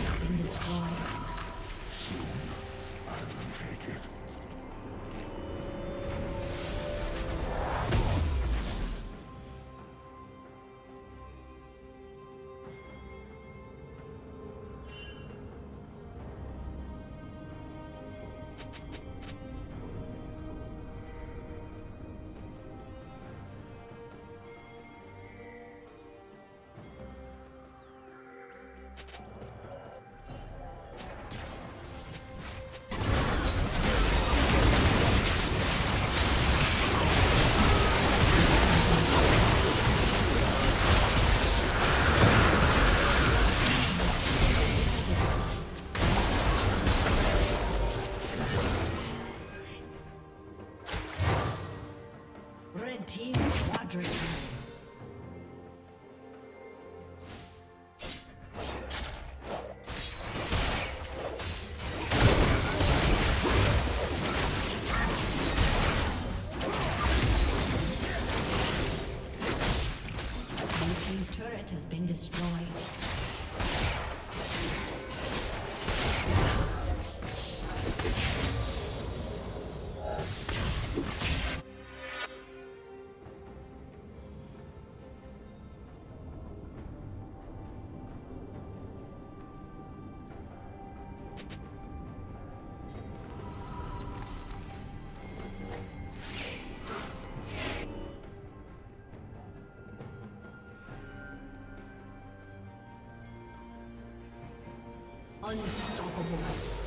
has been destroyed. I will take it. Team Quadra Unstoppable.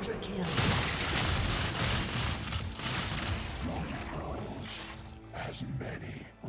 Quadra kill. As many